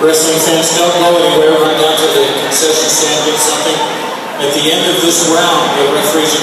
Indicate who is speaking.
Speaker 1: Wrestling fans, don't go anywhere. I got to the concession stand, or something. At the end of this round, the referees